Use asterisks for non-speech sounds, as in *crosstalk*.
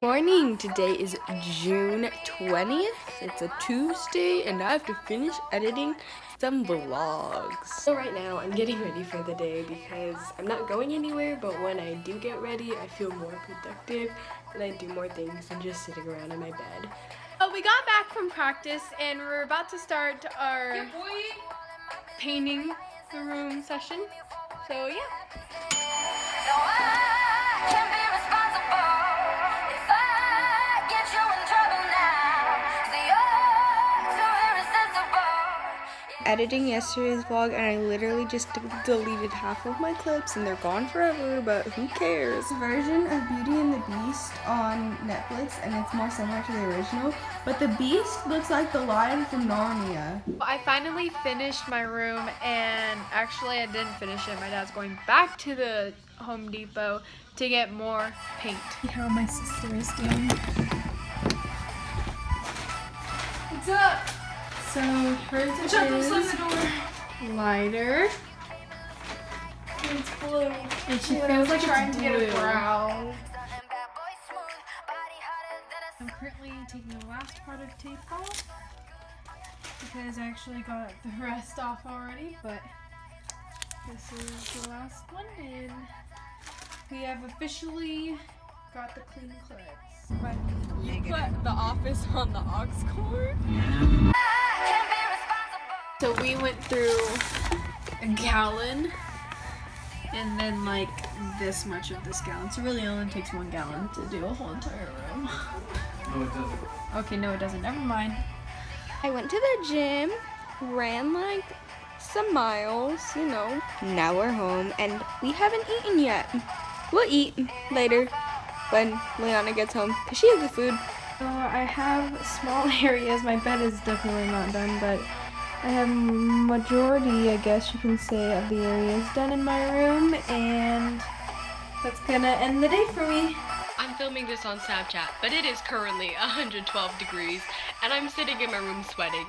Morning, today is June 20th. It's a Tuesday and I have to finish editing some vlogs. So right now I'm getting ready for the day because I'm not going anywhere but when I do get ready I feel more productive and I do more things than just sitting around in my bed. Oh, we got back from practice and we're about to start our painting the room session. So yeah. Editing yesterday's vlog and I literally just deleted half of my clips and they're gone forever but who cares. Version of Beauty and the Beast on Netflix and it's more similar to the original but the Beast looks like the lion from Narnia. I finally finished my room and actually I didn't finish it. My dad's going back to the Home Depot to get more paint. How my sister is doing. What's up? So hers is lighter. It's blue. And she I feels was like trying it's to get a blue. brow. I'm currently taking the last part of tape off because I actually got the rest off already, but this is the last one and we have officially got the clean clips. But you put the office on the aux cord. So we went through a gallon and then like this much of this gallon. So really only takes one gallon to do a whole entire room. No, it doesn't. Okay, no it doesn't. Never mind. I went to the gym, ran like some miles, you know. Now we're home and we haven't eaten yet. We'll eat later when Leona gets home because she has the food. So I have small *laughs* areas. My bed is definitely not done, but I have majority, I guess you can say, of the areas done in my room, and that's gonna end the day for me. I'm filming this on Snapchat, but it is currently *laughs* 112 degrees, and I'm sitting in my room sweating.